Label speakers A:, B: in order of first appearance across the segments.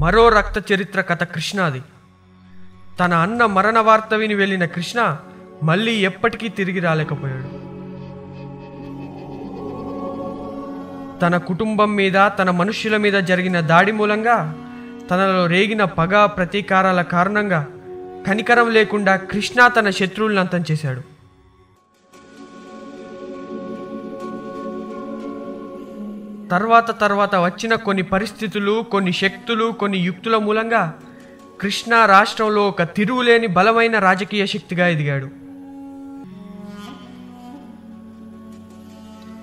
A: మరో రక్త చరిత్ర కథ కృష్ణాది. తన అన్న మరణ వార్త విని వెళ్ళిన కృష్ణ మళ్ళీ ఎప్పటికీ తిరిగి రాలేకపోయాడు. తన కుటుంబం మీద తన మనుష్యుల మీద జరిగిన దాడి మూలంగా తనలో రేగిన పగ ప్రతీకారాల కారణంగా కనికరం లేకుండా కృష్ణ తన శత్రువులను అంతం చేశాడు. తర్వాత తర్వాత వచ్చిన కొన్ని పరిస్థితులు కొన్ని శక్తులు కొన్ని యుక్తుల మూలంగా కృష్ణా రాష్ట్రంలో ఒక తిరుగులేని బలమైన రాజకీయ శక్తిగా ఎదిగాడు.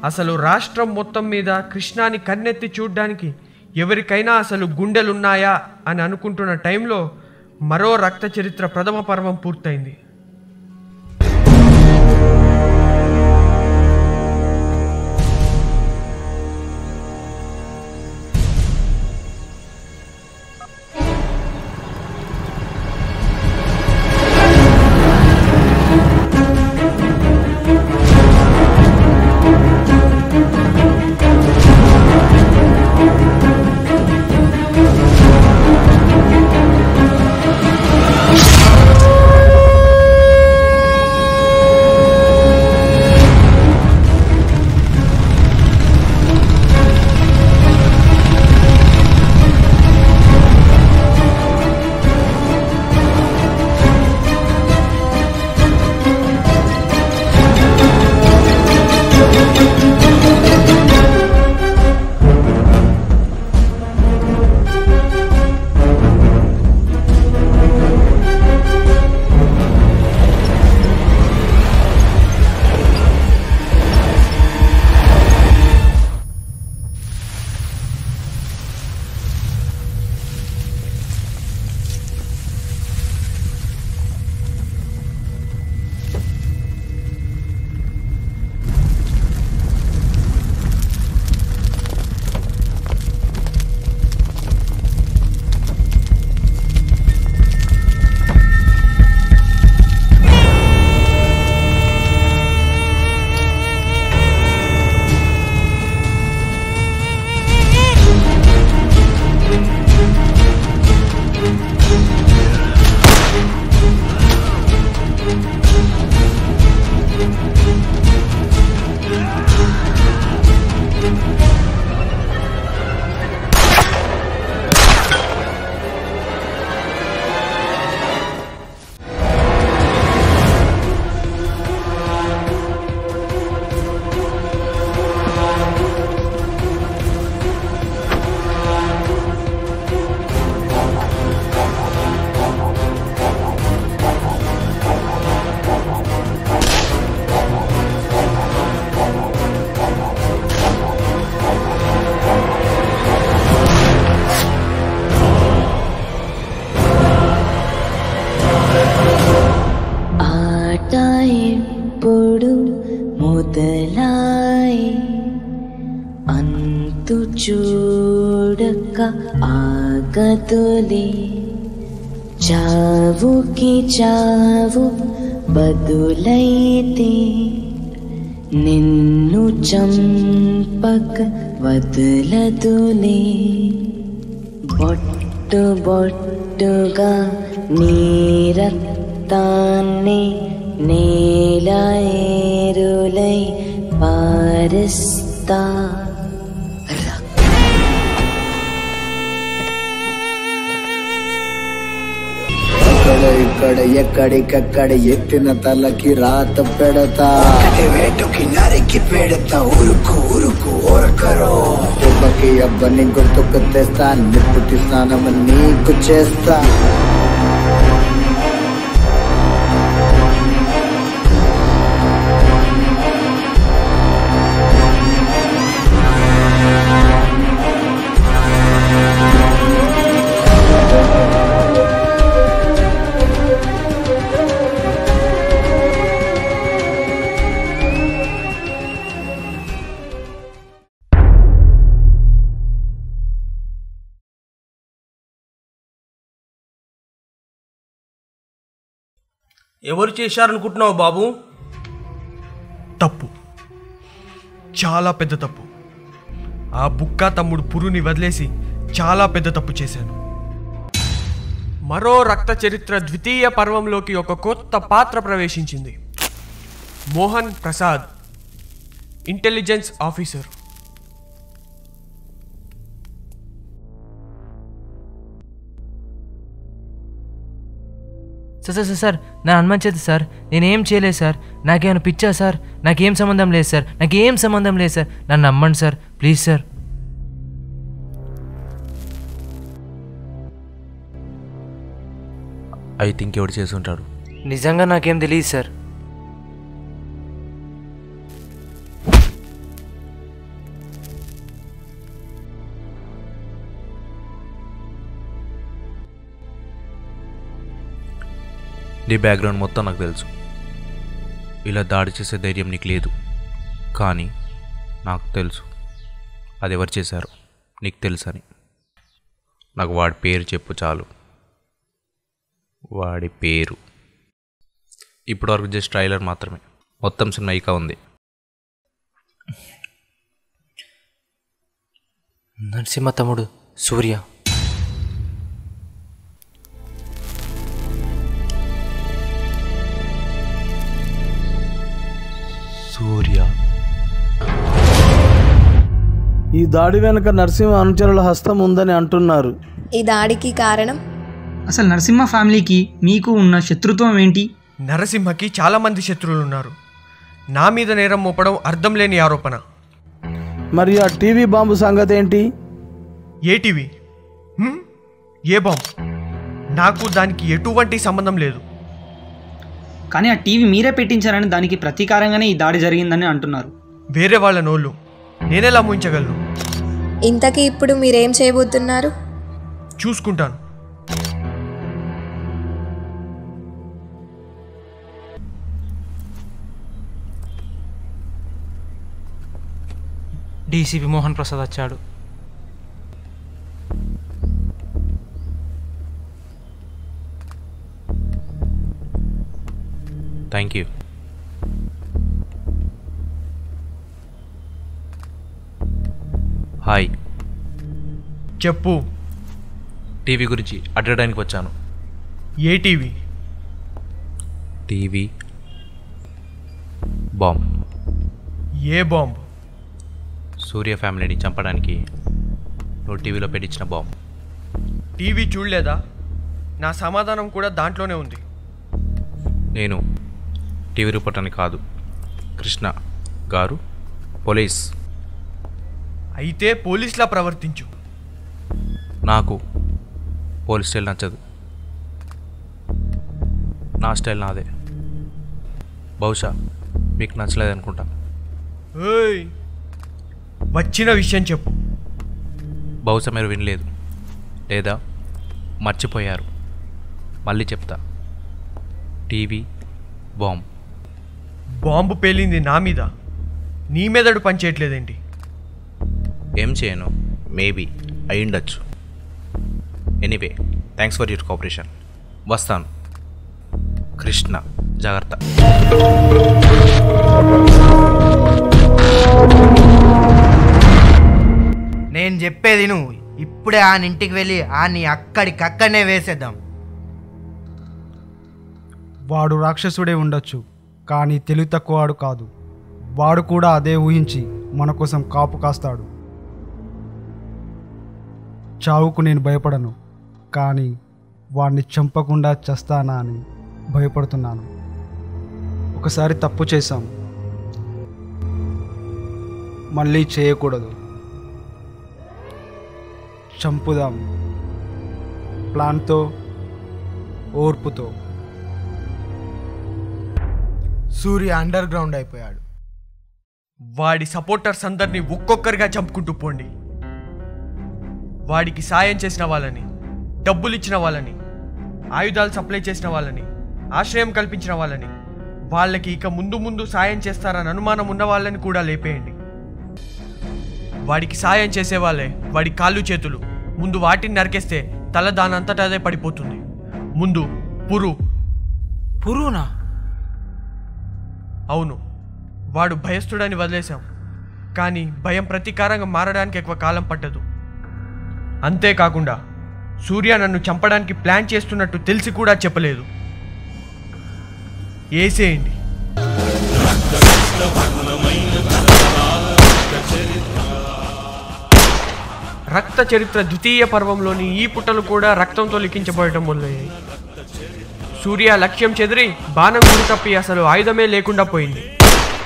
A: అసలు రాష్ట్రం మొత్తం మీద కృష్ణాని కన్నెత్తి చూడ్డానికి ఎవరికైనా అసలు గుండెలున్నాయా అని అనుకుంటున్న టైంలో మరో రక్త చరిత్ర ప్రథమ పర్వం పూర్తయింది. ु
B: बदुलैते। निन्नु चम्पक बदलदुले। गट्टु बोट्ट्ट्टुगा निरक्तानि नीलैरुलै
C: परिस्ता। ఇక్కడ ఎక్కడికక్కడ ఎత్తిన తలకి రాత పెడతా. వేటుకి నరికి పెడతా ఉరుకు ఉరుకు ఓరకరో. దెబ్బకి అబ్బని గుర్తుకు తెస్తా నిప్పుటి స్నానం నీకు చేస్తా.
D: ఎవరు చేశారనుకుంటున్నావు బాబు?
A: తప్పు. చాలా పెద్ద తప్పు. ఆ బుక్క తమ్ముడు పురుని వదిలేసి చాలా పెద్ద తప్పు చేశాను మరో రక్త చరిత్ర ద్వితీయ పర్వంలోకి ఒక కొత్త పాత్ర ప్రవేశించింది. Mohan Prasad intelligence officer.
E: Sir sir sir sir నా హనుమాన్ చేతి సార్ నేనేం చేయలేదు సార్. నాకేమైనా పిచ్చా సార్? నాకేం సంబంధం లేదు సార్. నాకేం సంబంధం లేదు సార్. నన్ను నమ్మండి sir. Please sir.
F: I think ఎవడు చేసి ఉంటాడు?
E: నిజంగా నాకేం తెలియదు సార్.
F: నీ బ్యాక్గ్రౌండ్ మొత్తం నాకు తెలుసు. ఇలా దాడి చేసే ధైర్యం నీకు లేదు. కానీ నాకు తెలుసు. అది ఎవరు చేశారు నీకు తెలుసని. నాకు వాడి పేరు చెప్పు చాలు. వాడి పేరు. ఇప్పటివరకు జస్ట్ ట్రైలర్ మాత్రమే. మొత్తం సినిమా ఇక ఉంది.
E: నరసింహ తమ్ముడు సూర్య
F: సూర్య.
G: ఈ దాడి వెనుక నరసింహ అనుచరుల హస్తం ఉందని అంటున్నారు.
H: ఈ దాడికి కారణం?
I: అసలు నరసింహ ఫ్యామిలీకి మీకు ఉన్న శత్రుత్వం ఏంటి?
A: నరసింహకి చాలా మంది శత్రువులు ఉన్నారు నా మీద నేరం మోపడం అర్థం లేని ఆరోపణ.
G: మరి ఆ టీవీ బాంబు సంగతి ఏంటి?
A: ఏ టీవీ? హ్మ్? ఏ బాంబ్? నాకు దానికి ఎటువంటి సంబంధం లేదు.
I: కానీ ఆ టీవీ మీరే పెట్టించారని దానికి ప్రతీకారంగానే ఈ దాడి జరిగిందని అంటున్నారు.
A: వేరే వాళ్ళ నోళ్ళు. నేనెలా ముయించగలను.
H: ఇంతకీ ఇప్పుడు మీరేం చేయబోతున్నారు?
A: చూసుకుంటాను.
E: డీసీపీ మోహన్ ప్రసాద్ వచ్చాడు.
F: Thank you hi.
A: చెప్పు.
F: టీవీ గురించి అడగడానికి వచ్చాను.
A: ఏ టీవీ?
F: టీవీ. బాంబ్.
A: ఏ బాంబ్?
F: సూర్య ఫ్యామిలీని చంపడానికి నువ్వు టీవీలో పెట్టించిన బాంబ్.
A: టీవీ చూడలేదా? నా సమాధానం కూడా దాంట్లోనే ఉంది.
F: నేను టీవీ రిపోర్టర్ని కాదు కృష్ణ గారు పోలీస్.
A: అయితే పోలీసులా ప్రవర్తించు.
F: నాకు పోలీస్ స్టైల్ నచ్చదు. నా స్టైల్ నాదే. బహుశా మీకు నచ్చలేదు అనుకుంటా.
A: ఏయ్ వచ్చిన విషయం చెప్పు.
F: బహుశా మీరు వినలేదు. లేదా మర్చిపోయారు. మళ్ళీ చెప్తా. TV bomb.
A: బాంబు పేలింది నా మీద. నీ మెదడు పనిచేయట్లేదేంటి
F: ఏం చేయను. మేబీ అయ్యుండొచ్చు anyway thanks for your cooperation వస్తాను. కృష్ణ జాగ్రత్త.
J: నేను చెప్పేది నువ్వు ఇప్పుడే ఆయన ఇంటికి వెళ్ళి ఆని అక్కడికక్కడనే వేసేద్దాం.
K: వాడు రాక్షసుడే ఉండొచ్చు కానీ తెలివి తక్కువవాడు కాదు. వాడు కూడా అదే ఊహించి మన కోసం కాపు కాస్తాడు. చావుకు నేను భయపడను కానీ వాడిని చంపకుండా చస్తానా అని భయపడుతున్నాను. ఒకసారి తప్పు చేశాం. మళ్ళీ చేయకూడదు. చంపుదాం. ప్లాన్తో ఓర్పుతో.
J: సూర్య అండర్ గ్రౌండ్ అయిపోయాడు.
A: వాడి సపోర్టర్స్ అందరినీ ఒక్కొక్కరిగా చంపుకుంటూ పోండి. వాడికి సాయం చేసిన వాళ్ళని డబ్బులు ఇచ్చిన వాళ్ళని ఆయుధాలు సప్లై చేసిన వాళ్ళని ఆశ్రయం కల్పించిన వాళ్ళని వాళ్ళకి ఇక ముందు ముందు సాయం చేస్తారని అనుమానం ఉన్న వాళ్ళని కూడా లేపేయండి. వాడికి సాయం చేసే వాళ్ళే వాడి కాళ్ళు చేతులు ముందు వాటిని నరికేస్తే తల దానంతటా అదే పడిపోతుంది. ముందు పురు.
E: పురునా?
A: అవును వాడు భయస్థుడని వదిలేశాం. కానీ భయం ప్రతీకారంగా మారడానికి ఎక్కువ కాలం పట్టదు. అంతేకాకుండా సూర్య నన్ను చంపడానికి ప్లాన్ చేస్తున్నట్టు తెలిసి కూడా చెప్పలేదు. ఏసేయండి. రక్త చరిత్ర ద్వితీయ పర్వంలోని ఈ పుట్టలు కూడా రక్తంతో లిఖించబడటం మొదలయ్యాయి. సూర్య లక్ష్యం చెదిరి బాణం గురి తప్పి అసలు ఆయుధమే లేకుండా పోయింది.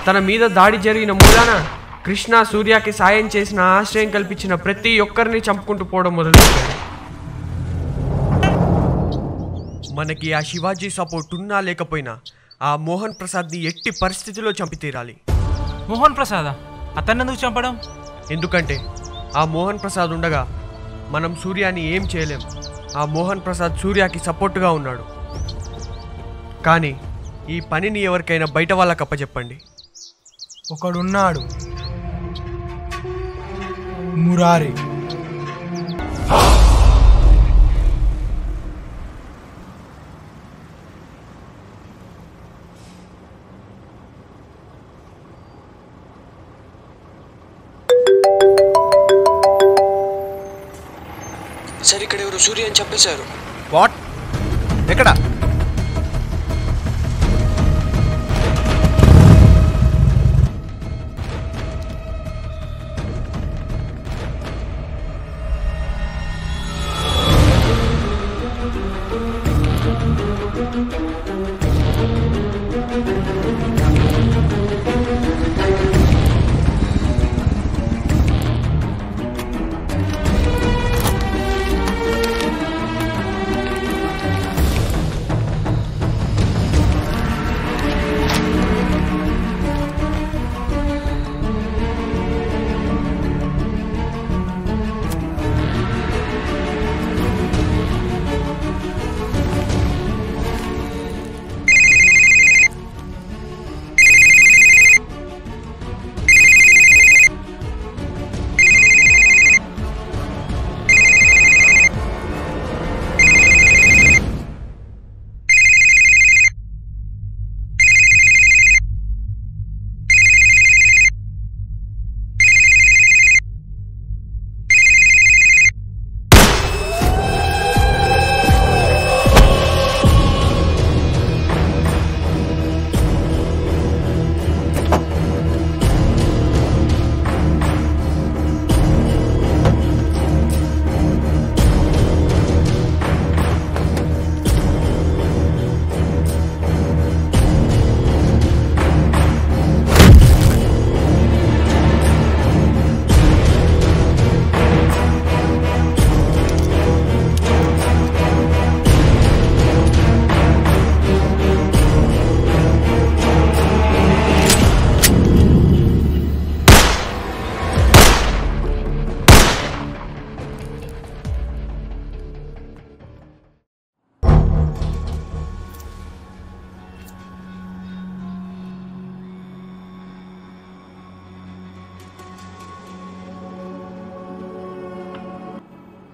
A: తన మీద దాడి జరిగిన మూలాన కృష్ణ సూర్యకి సాయం చేసిన ఆశ్రయం కల్పించిన ప్రతి ఒక్కరిని చంపుకుంటూ పోవడం మొదలుపెట్టాడు. మనకి ఆ శివాజీ సపోర్ట్ ఉన్నా లేకపోయినా ఆ మోహన్ ప్రసాద్ని ఎట్టి పరిస్థితిలో చంపి తీరాలి.
E: మోహన్ ప్రసాదా? అతన్ని ఎందుకు చంపడం?
A: ఎందుకంటే ఆ మోహన్ ప్రసాద్ ఉండగా మనం సూర్యాని ఏం చేయలేం. ఆ మోహన్ ప్రసాద్ సూర్యకి సపోర్టుగా ఉన్నాడు. కానీ ఈ పనిని ఎవరికైనా బయట వాళ్ళకి అప్పచెప్పండి.
J: ఒకడున్నాడు. మురారి.
A: సార్ ఇక్కడ ఎవరు సూర్య అని చెప్పేశారు.
F: వాట్? ఎక్కడ?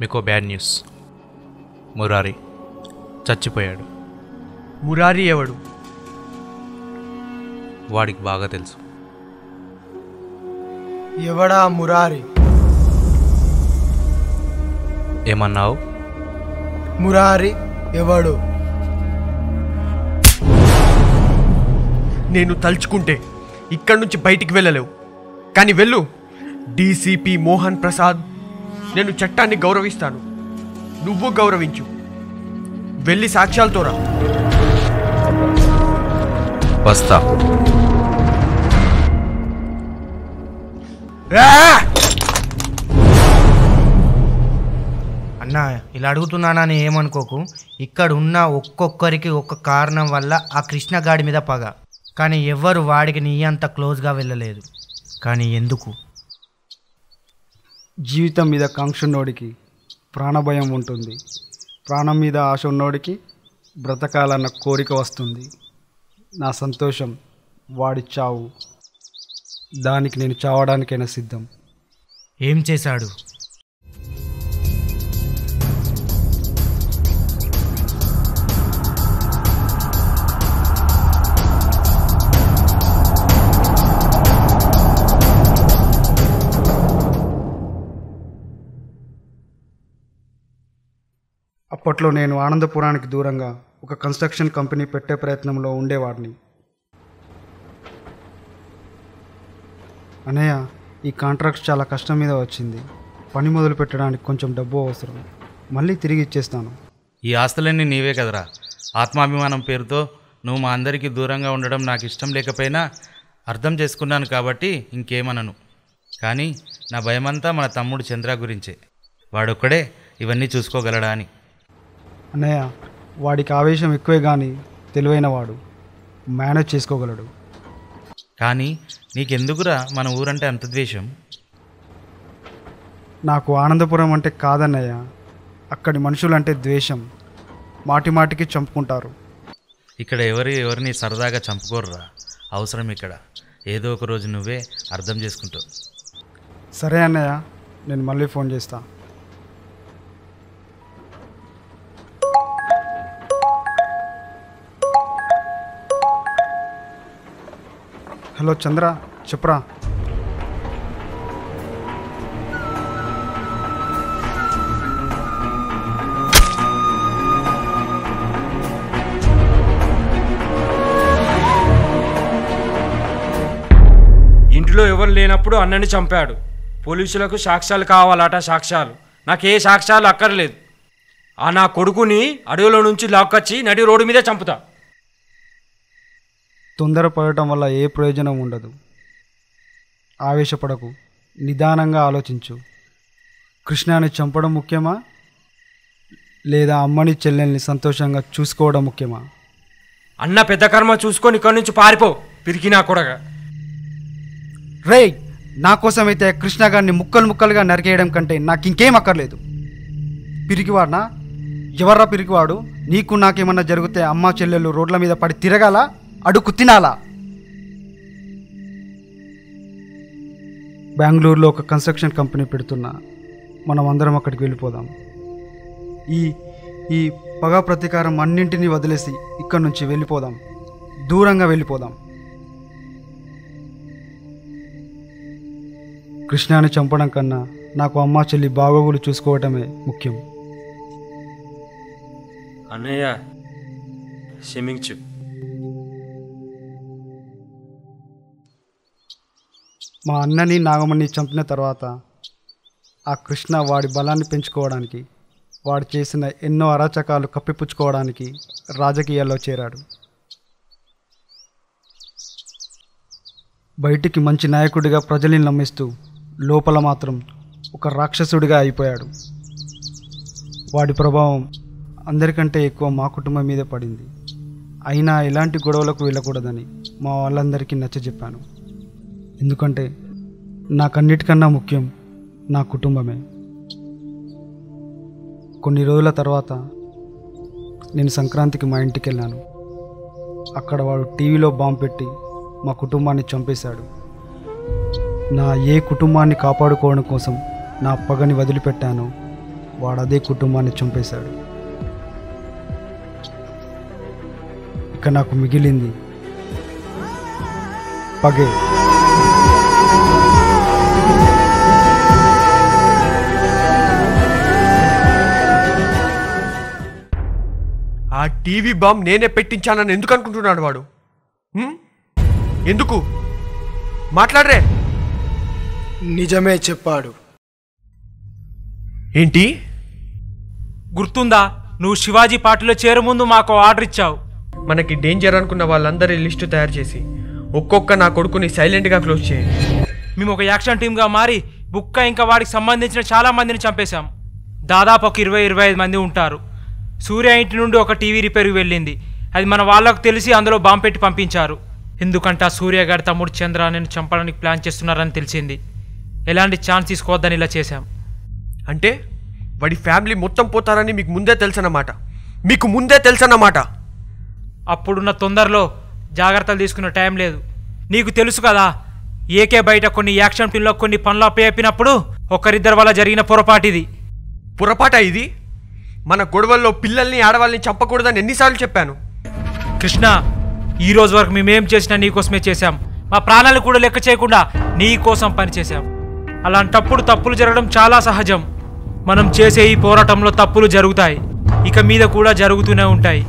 F: మీకు బ్యాడ్ న్యూస్. మురారి చచ్చిపోయాడు.
A: మురారి ఎవడు?
F: వాడికి బాగా తెలుసు.
J: ఎవడా మురారి?
F: ఏమన్నావు?
J: మురారి ఎవడు?
A: నేను తలుచుకుంటే ఇక్కడి నుంచి బయటికి వెళ్ళలేవు. కానీ వెళ్ళు. డీసీపీ మోహన్ ప్రసాద్ నేను చట్టాన్ని గౌరవిస్తాను. నువ్వు గౌరవించు. వెళ్ళి సాక్ష్యాలతో రా.
F: వస్తా.
J: అన్నా ఇలా అడుగుతున్నానని ఏమనుకోకు. ఇక్కడ ఉన్న ఒక్కొక్కరికి ఒక్క కారణం వల్ల ఆ కృష్ణగాడి మీద పగ. కానీ ఎవ్వరు వాడికి నీ అంత క్లోజ్గా వెళ్ళలేదు. కానీ ఎందుకు?
K: జీవితం మీద కాంక్ష ఉన్నోడికి ప్రాణభయం ఉంటుంది. ప్రాణం మీద ఆశ ఉన్నోడికి బ్రతకాలన్న కోరిక వస్తుంది. నా సంతోషం వాడి చావు. దానికి నేను చావడానికైనా సిద్ధం.
J: ఏం చేశాడు?
K: అప్పట్లో నేను ఆనందపురానికి దూరంగా ఒక కన్స్ట్రక్షన్ కంపెనీ పెట్టే ప్రయత్నంలో ఉండేవాడిని. అనయ్య ఈ కాంట్రాక్ట్ చాలా కష్టం మీద వచ్చింది. పని మొదలు పెట్టడానికి కొంచెం డబ్బు అవసరం. మళ్ళీ తిరిగి ఇచ్చేస్తాను.
L: ఈ ఆస్తులన్నీ నీవే కదరా. ఆత్మాభిమానం పేరుతో నువ్వు మా అందరికీ దూరంగా ఉండడం నాకు ఇష్టం లేకపోయినా అర్థం చేసుకున్నాను కాబట్టి ఇంకేమనను. కానీ నా భయమంతా మన తమ్ముడు చంద్ర గురించే. వాడొక్కడే ఇవన్నీ చూసుకోగలడా అని.
K: అన్నయ్య వాడికి ఆవేశం ఎక్కువే కానీ తెలివైన వాడు. మేనేజ్ చేసుకోగలడు.
L: కానీ నీకెందుకురా మన ఊరంటే అంత ద్వేషం?
K: నాకు ఆనందపురం అంటే కాదన్నయ్య అక్కడి మనుషులంటే ద్వేషం. మాటి మాటికి చంపుకుంటారు.
L: ఇక్కడ ఎవరు ఎవరిని సరదాగా చంపుకోర్రా. అవసరం ఇక్కడ. ఏదో ఒక రోజు నువ్వే అర్థం చేసుకుంటావు.
K: సరే అన్నయ్య నేను మళ్ళీ ఫోన్ చేస్తా. హలో చంద్ర చెప్పరా.
M: ఇంట్లో ఎవరు లేనప్పుడు అన్నని చంపాడు. పోలీసులకు సాక్ష్యాలు కావాలట సాక్ష్యాలు. నాకే సాక్ష్యాలు అక్కర్లేదు. ఆ నా కొడుకుని అడవిలో నుంచి లాక్కొచ్చి నడి రోడ్డు మీదే చంపుతా.
K: తొందరపడటం వల్ల ఏ ప్రయోజనం ఉండదు. ఆవేశపడకు నిదానంగా ఆలోచించు. కృష్ణాని చంపడం ముఖ్యమా? లేదా అమ్మని చెల్లెల్ని సంతోషంగా చూసుకోవడం ముఖ్యమా?
M: అన్న పెద్ద కర్మ చూసుకొని ఇక్కడి నుంచి పారిపో పిరికి నా కొడగా.
K: రేయ్ నా కోసమైతే కృష్ణ గారిని ముక్కలు ముక్కలుగా నరికేయడం కంటే నాకు ఇంకేం అక్కర్లేదు. పిరికివాడినా? ఎవర్రా పిరికివాడు? నీకు నాకేమన్నా జరిగితే అమ్మ చెల్లెలు రోడ్ల మీద పడి తిరగాల? అడుక్కు తినాలా? బెంగళూరులో ఒక కన్స్ట్రక్షన్ కంపెనీ పెడుతున్నా. మనం అందరం అక్కడికి వెళ్ళిపోదాం. ఈ ఈ పగ ప్రతీకారం అన్నింటినీ వదిలేసి ఇక్కడి నుంచి వెళ్ళిపోదాం. దూరంగా వెళ్ళిపోదాం. కృష్ణాని చంపడం కన్నా నాకు అమ్మ చెల్లి బాగోగులు చూసుకోవటమే ముఖ్యం.
M: అన్నయ్య క్షమించు.
K: మా అన్నని నాగమణి చంపిన తర్వాత ఆ కృష్ణ వాడి బలాన్ని పెంచుకోవడానికి వాడు చేసిన ఎన్నో అరాచకాలు కప్పిపుచ్చుకోవడానికి రాజకీయాల్లో చేరాడు. బయటికి మంచి నాయకుడిగా ప్రజల్ని నమ్మిస్తూ లోపల మాత్రం ఒక రాక్షసుడిగా అయిపోయాడు. వాడి ప్రభావం అందరికంటే ఎక్కువ మా కుటుంబం మీదే పడింది. అయినా ఎలాంటి గొడవలకు వెళ్ళకూడదని మా వాళ్ళందరికీ నచ్చజెప్పాను. ఎందుకంటే నాకన్నిటికన్నా ముఖ్యం నా కుటుంబమే. కొన్ని రోజుల తర్వాత నేను సంక్రాంతికి మా ఇంటికి వెళ్ళాను అక్కడ వాడు టీవీలో బాంబు పెట్టి మా కుటుంబాన్ని చంపేశాడు. నా ఏ కుటుంబాన్ని కాపాడుకోవడం కోసం నా పగని వదిలిపెట్టానో వాడు అదే కుటుంబాన్ని చంపేశాడు. ఇక నాకు మిగిలింది పగే.
A: టీవీ బాంబ్ నేనే పెట్టించానని ఎందుకు అనుకుంటున్నాడు వాడు? హ్మ్? ఎందుకు? మాట్లాడరే.
N: నిజమే చెప్పాడు.
A: ఏంటి?
O: గుర్తుందా? నువ్వు శివాజీ పార్టీలో చేరు ముందు మాకు ఆర్డర్ ఇచ్చావు.
A: మనకి డేంజర్ అనుకున్న వాళ్ళందరి లిస్టు తయారు చేసి ఒక్కొక్క నా కొడుకుని సైలెంట్గా క్లోజ్ చేయండి
O: మేము ఒక యాక్షన్ టీమ్గా మారి బుక్క ఇంకా వాడికి సంబంధించిన చాలా మందిని చంపేశాం. దాదాపు ఒక ఇరవై ఇరవై ఐదు మంది ఉంటారు. సూర్య ఇంటి నుండి ఒక టీవీ రిపేర్కి వెళ్ళింది. అది మన వాళ్ళకు తెలిసి అందులో బాంబు పెట్టి పంపించారు. ఎందుకంటే ఆ సూర్య గారి తమ్ముడు చంద్ర నేను చంపడానికి ప్లాన్ చేస్తున్నారని తెలిసింది. ఎలాంటి ఛాన్స్ తీసుకోవద్దని ఇలా చేశాం.
A: అంటే వాడి ఫ్యామిలీ మొత్తం పోతారని మీకు ముందే తెలుసన్నమాట. మీకు ముందే తెలుసన్నమాట.
O: అప్పుడున్న తొందరలో జాగ్రత్తలు తీసుకునే టైం లేదు. నీకు తెలుసు కదా ఏకే బయట కొన్ని యాక్షన్ టీంలో కొన్ని పనులు అప్పచెప్పినప్పుడు ఒకరిద్దరి వల్ల జరిగిన పొరపాటు ఇది
A: పొరపాట ఇది? మన గొడవల్లో పిల్లల్ని ఆడవాళ్ళని చంపకూడదని ఎన్నిసార్లు చెప్పాను.
O: కృష్ణ ఈ రోజు వరకు మేమేం చేసినా నీకోసమే చేశాం. మా ప్రాణాలు కూడా లెక్క చేయకుండా నీ కోసం పనిచేశాం అలాంటప్పుడు తప్పులు జరగడం చాలా సహజం. మనం చేసే ఈ పోరాటంలో తప్పులు జరుగుతాయి. ఇక మీద కూడా జరుగుతూనే ఉంటాయి.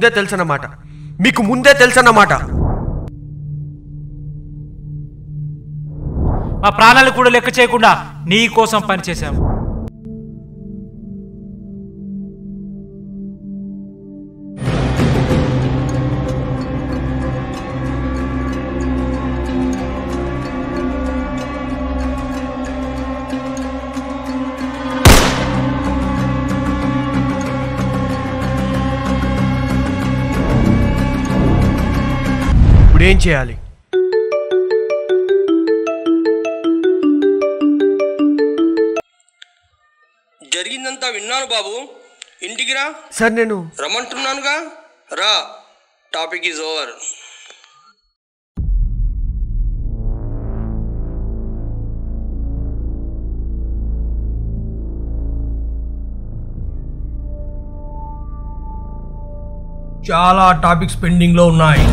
A: ముందే తెలుసన్నమాట. మీకు ముందే తెలుసన్నమాట.
O: మా ప్రాణాలు కూడా లెక్క చేయకుండా నీ కోసం పనిచేశాము.
A: ఇప్పుడు ఏం చేయాలి?
D: జరిగిందంతా విన్నాను బాబు. ఇంటికి రా.
A: సార్ నేను
D: రమ్మంటున్నానుగా. రా. Topic is over. చాలా టాపిక్స్ పెండింగ్లో ఉన్నాయి.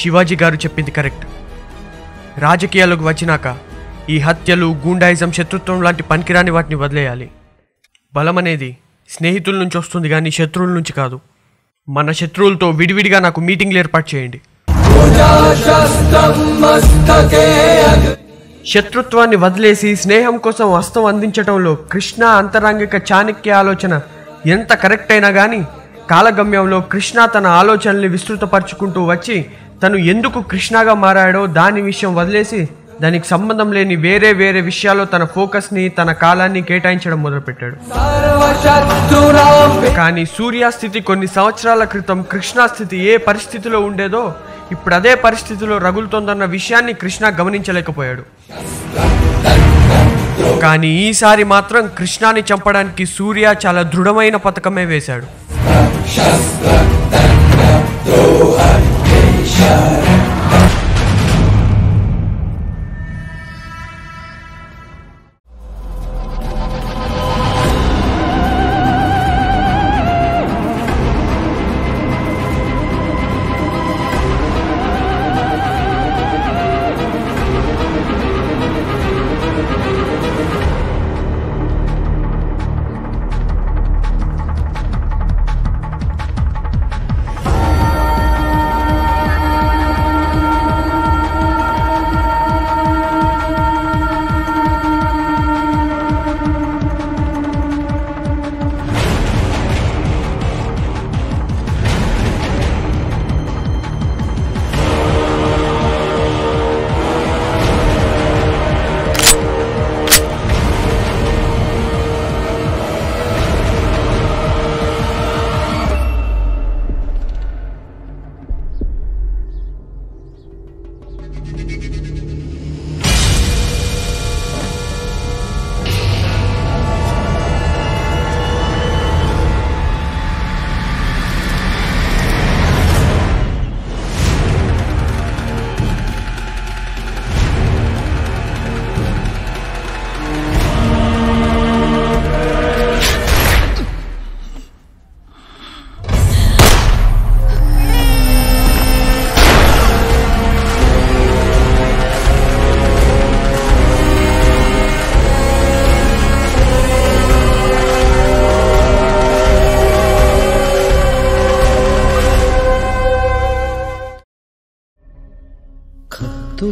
A: శివాజీ గారు చెప్పింది కరెక్ట్. రాజకీయాలకు వచ్చినాక ఈ హత్యలు గూండాయిజం శత్రుత్వం లాంటి పనికిరాని వాటిని వదిలేయాలి. బలం అనేది స్నేహితుల నుంచి వస్తుంది కానీ శత్రువుల నుంచి కాదు. మన శత్రువులతో విడివిడిగా నాకు మీటింగ్లు ఏర్పాటు చేయండి. శత్రుత్వాన్ని వదిలేసి స్నేహం కోసం హస్తం అందించటంలో కృష్ణ అంతరంగిక చాణక్య ఆలోచన ఎంత కరెక్ట్ అయినా కానీ కాలగమ్యంలో కృష్ణ తన ఆలోచనల్ని విస్తృతపరుచుకుంటూ వచ్చి తను ఎందుకు కృష్ణగా మారాడో దాని విషయం వదిలేసి దానికి సంబంధం లేని వేరే వేరే విషయాల్లో తన ఫోకస్ని తన కాలాన్ని కేటాయించడం మొదలుపెట్టాడు. కానీ సూర్యాస్థితి కొన్ని సంవత్సరాల క్రితం కృష్ణాస్థితి ఏ పరిస్థితిలో ఉండేదో ఇప్పుడు అదే పరిస్థితిలో రగులుతోందన్న విషయాన్ని కృష్ణ గమనించలేకపోయాడు. కానీ ఈసారి మాత్రం కృష్ణాని చంపడానికి సూర్య చాలా దృఢమైన పథకమే వేశాడు. Yeah.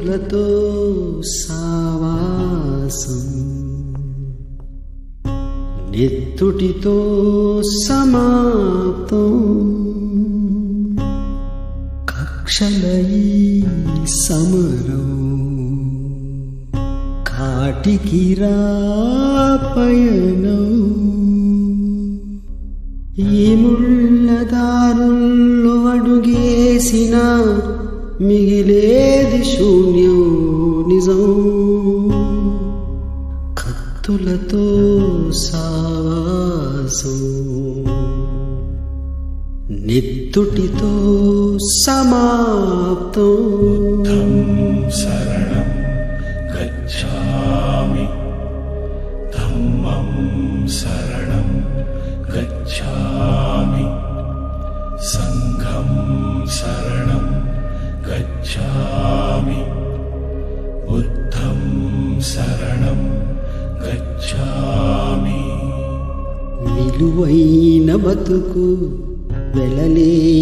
P: కత్తులతో సావాసం నెత్తుటితో సమాప్తం కక్షలై సమరం కాటికి రాపయనం ఈ ముళ్ళదారుల్లో అడుగేసిన మిగిలేది శూన్యం నిజం. కత్తులతో సావాసం. నిత్తుటితో సమాప్తం.
Q: గచ్ఛామి
P: విలువైన బతుకు